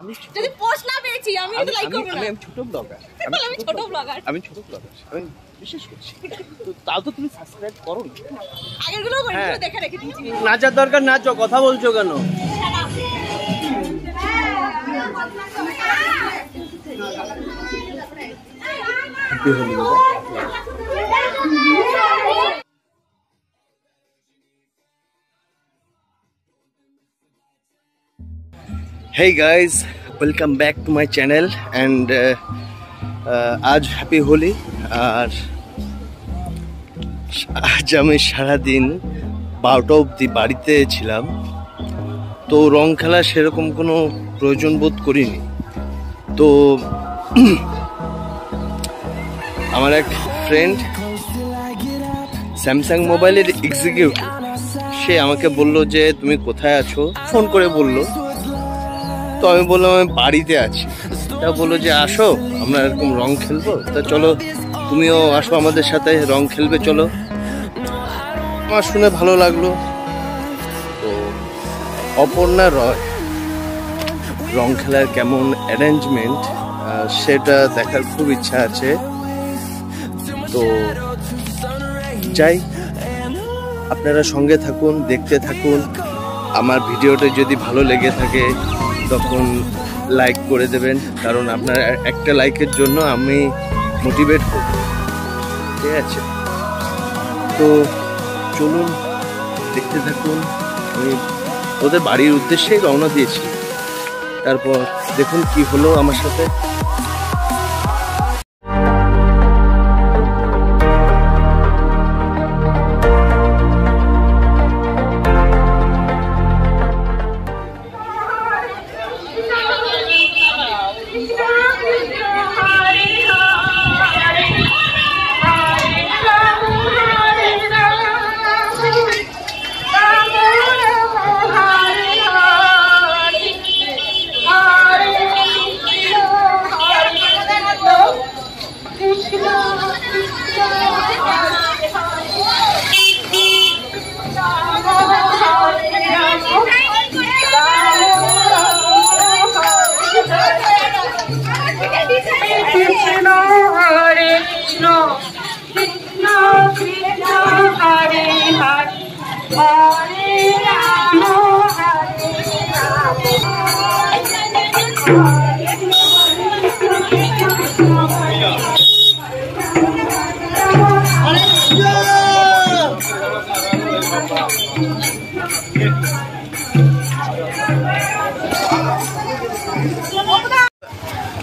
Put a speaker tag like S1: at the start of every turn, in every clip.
S1: আমি
S2: যদি পোস্ট না পেয়েছি আমি তো লাইক করব না।
S1: আমি ছোট ব্লগার
S2: আমি ছোট ব্লগার
S1: আমি ছোট ব্লগার আমি বিশেষ করছি। তো তাও তো তুমি সাবস্ক্রাইব করো না।
S2: আগেরগুলো করে
S1: হ্যাঁ।
S2: দেখে রেখে দিয়েছি।
S3: নাচার দরকার নাচো কথা বলছো কেন?
S1: Hey guys, welcome back to my channel and uh, uh, আজ হ্যাপি হোলি আর আজ আমি সারাদিন বারোটা অবধি বাড়িতে ছিলাম। তো রং খেলা সেরকম কোনো প্রয়োজন বোধ করিনি। তো আমার এক ফ্রেন্ড স্যামসাং মোবাইলের এক্সিকিউটিভ সে আমাকে বলল যে তুমি কোথায় আছো? ফোন করে বলল। তো আমি বললাম, আমি বাড়িতে আছি। তা বলল যে, আসো, আমরা এরকম রং খেলব। তা চলো, তুমিও আসো আমাদের সাথে, রং খেলবে, চলো। আমার শুনে ভালো লাগল। তো, অপর্ণা রয়, রং খেলার কেমন অ্যারেঞ্জমেন্ট সেটা দেখার খুব ইচ্ছা আছে। তো, যাই, আপনারা সঙ্গে থাকুন, দেখতে থাকুন। আমার ভিডিওটা যদি ভালো লেগে থাকে তখন লাইক করে দেবেন, কারণ আপনার একটা লাইকের জন্য আমি মোটিভেট করব। ঠিক আছে? তো চলুন, দেখতে থাকুন। আমি ওদের বাড়ির উদ্দেশ্যেই রওনা দিয়েছি। তারপর দেখুন কি হলো আমার সাথে।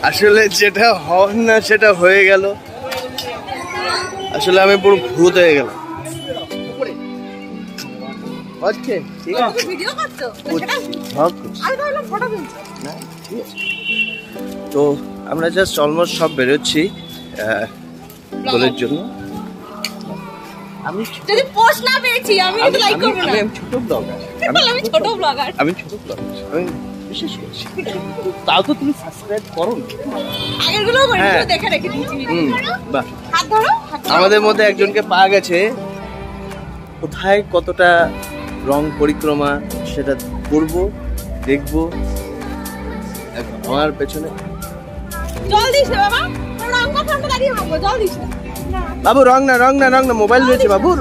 S1: আসলে যেটা হওয়ার না সেটা হয়ে গেল। আসলে আমি পুরো ভূত হয়ে গেলাম। হচ্ছে ঠিক আছে।
S2: ভিডিও করছ। আমি তো ফটো তুলছি?
S1: আমরা জাস্ট অলমোস্ট সব বেরোচ্ছি দোলের জন্য। আমি ছোট-
S2: যদি পোস্ট না পেয়েছি আমি লাইক করব না।
S1: আমি আমি ছোট ব্লগার
S2: আমি ছোট ব্লগার
S1: আমি ছোট ব্লগার আমি বিশেষ করছি তাও তো তুমি সাবস্ক্রাইব করো না
S2: আগেরগুলো করে
S1: হ্যাঁ।
S2: দেখে রেখে দিয়েছি
S1: বাহ।
S2: হাত ধরো
S1: আমাদের মধ্যে একজনকে পাওয়া গেছে। কোথায় কতটা রং পরিক্রমা সেটা করব দেখব। আমার পেছনে।
S2: জল দিস না বাবা রং কথা দাঁড়িয়ে জল দিস না।
S1: বাবু রং না রং না রং না মোবাইল রয়েছে বাবুর।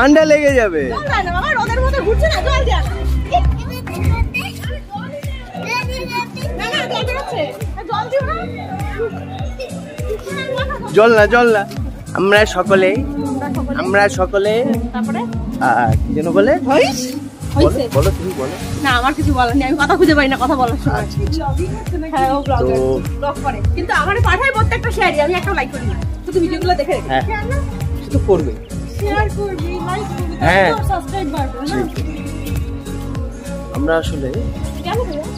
S1: ঠান্ডা লেগে যাবে।
S2: জল না জল না
S1: আমরা সকলে আমরা সকলে। কি যেন বলে?
S2: হইস
S1: বলো তুমি বলো।
S2: না আমার কিছু বলার নেই আমি কথা খুঁজে পাই না কথা বলার সময়। হ্যাঁ ও ব্লগ করে। কিন্তু আমার পাঠায় প্রত্যেকটা শেয়ারই আমি একটা লাইক করি না। শুধু ভিডিওগুলো দেখে রেখে।
S1: হ্যাঁ। তো করবে। হ্যাঁ। আমরা আসলে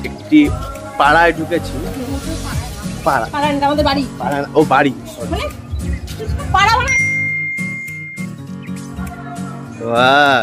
S1: একটি পাড়ায় ঢুকেছি পাড়া
S2: আমাদের বাড়ি
S1: পাড়া ও বাড়ি
S2: মানে পাড়া মানে
S1: বাহ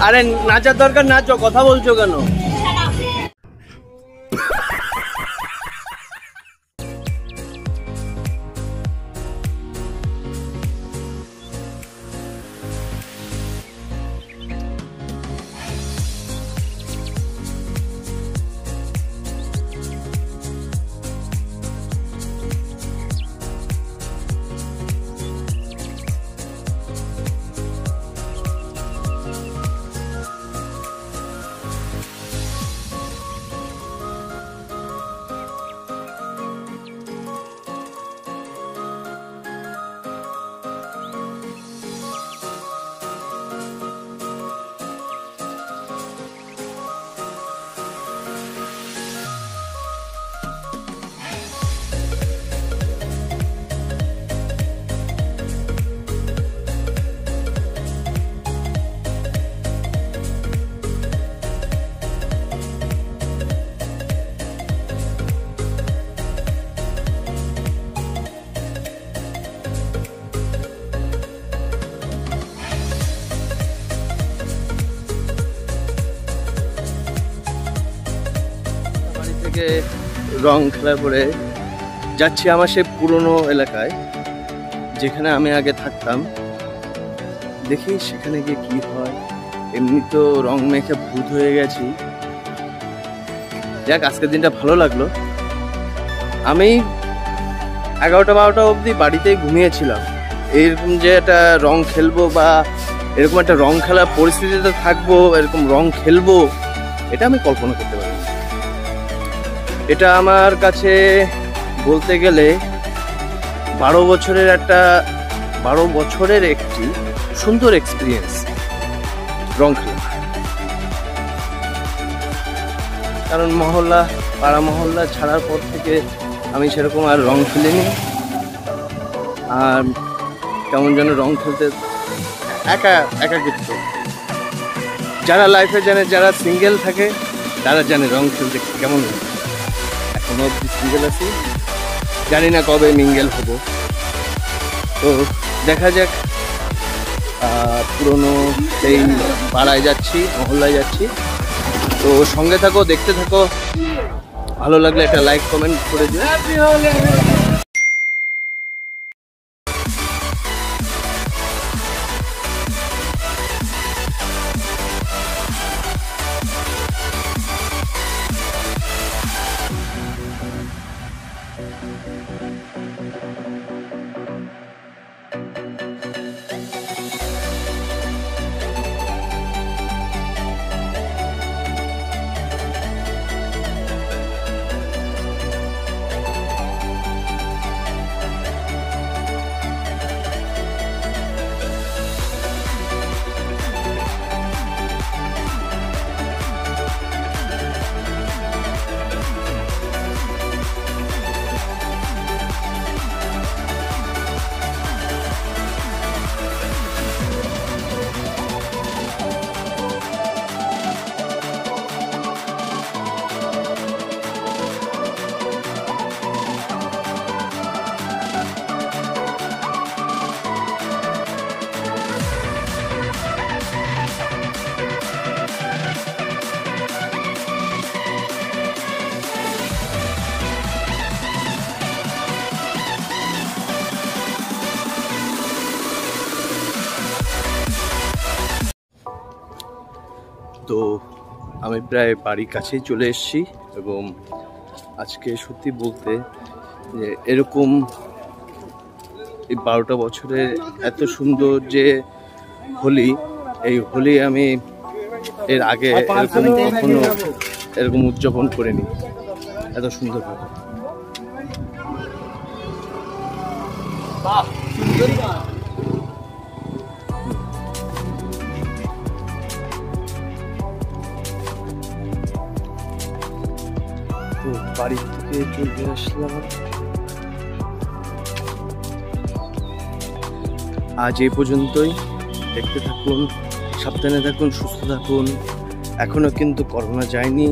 S4: আরে নাচার দরকার নাচো কথা বলছো কেন?
S1: থেকে রং খেলার পরে যাচ্ছি আমার সেই পুরনো এলাকায়, যেখানে আমি আগে থাকতাম। দেখি সেখানে গিয়ে কি হয়। এমনি তো রং মেখে ভূত হয়ে গেছি। যাক, আজকের দিনটা ভালো লাগল। আমি এগারোটা বারোটা অবধি বাড়িতেই ঘুমিয়েছিলাম। এরকম যে একটা রং খেলব বা এরকম একটা রং খেলার পরিস্থিতিতে থাকব, এরকম রং খেলব, এটা আমি কল্পনা করতে এটা আমার কাছে বলতে গেলে বারো বছরের একটা, বারো বছরের একটি সুন্দর এক্সপিরিয়েন্স রং কারণ মহল্লা, পাড়া মহল্লা ছাড়ার পর থেকে আমি সেরকম আর রং খেলিনি। আর কেমন যেন রং খেলতে একা একা একাকিত্ব। যারা লাইফে জানে, যারা সিঙ্গেল থাকে, তারা জানে রং খেলতে কেমন লাগে। অব্দি সিঙ্গেল আছি? জানি না কবে মিঙ্গেল হব। তো দেখা যাক পুরনো সেই পাড়ায় যাচ্ছি, মহল্লায় যাচ্ছি। তো সঙ্গে থাকো, দেখতে থাকো। ভালো লাগলে একটা লাইক কমেন্ট করে দিও। তো আমি প্রায় বাড়ির কাছেই চলে এসেছি এবং আজকে সত্যি বলতে যে এরকম এই বারোটা বছরের এত সুন্দর যে হোলি, এই হোলি আমি এর আগে এরকম কখনো এরকম উদযাপন করিনি। এত সুন্দরভাবে তো বাড়ি থেকে চলে আসলাম। আজ এই পর্যন্তই। দেখতে থাকুন, সাবধানে থাকুন, সুস্থ থাকুন। এখনও কিন্তু করোনা যায়নি।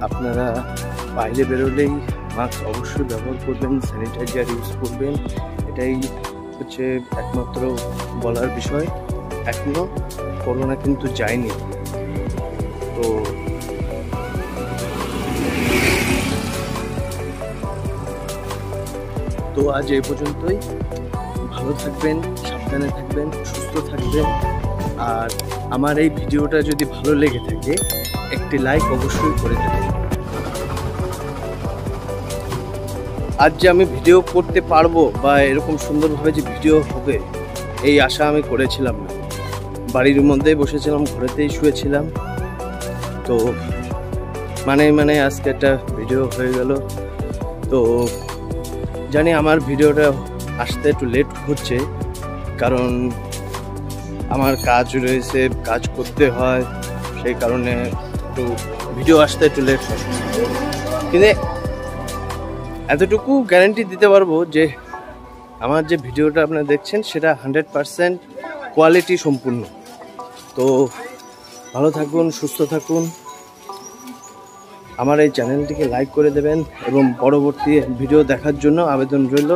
S1: আপনারা বাইরে বেরোলেই মাস্ক অবশ্যই ব্যবহার করবেন স্যানিটাইজার ইউজ করবেন। এটাই হচ্ছে একমাত্র বলার বিষয়। এখনও করোনা কিন্তু যায়নি। তো তো আজ এই পর্যন্তই। ভালো থাকবেন, সাবধানে থাকবেন, সুস্থ থাকবেন। আর আমার এই ভিডিওটা যদি ভালো লেগে থাকে, একটি লাইক অবশ্যই করে দেবেন। আজ যে আমি ভিডিও করতে পারব বা এরকম সুন্দরভাবে যে ভিডিও হবে, এই আশা আমি করেছিলাম না। বাড়ির মধ্যেই বসেছিলাম, ঘরেতেই শুয়েছিলাম। তো মানে মানে আজকে একটা ভিডিও হয়ে গেল। তো জানি আমার ভিডিওটা আসতে একটু লেট হচ্ছে, কারণ আমার কাজ রয়েছে, কাজ করতে হয়, সেই কারণে একটু ভিডিও আসতে একটু লেট হয়। কিন্তু এতটুকু গ্যারান্টি দিতে পারব যে আমার যে ভিডিওটা আপনারা দেখছেন, সেটা হান্ড্রেড পারসেন্ট কোয়ালিটি সম্পূর্ণ। তো ভালো থাকুন, সুস্থ থাকুন। আমার এই চ্যানেলটিকে লাইক করে দেবেন এবং পরবর্তী ভিডিও দেখার জন্য আবেদন রইল।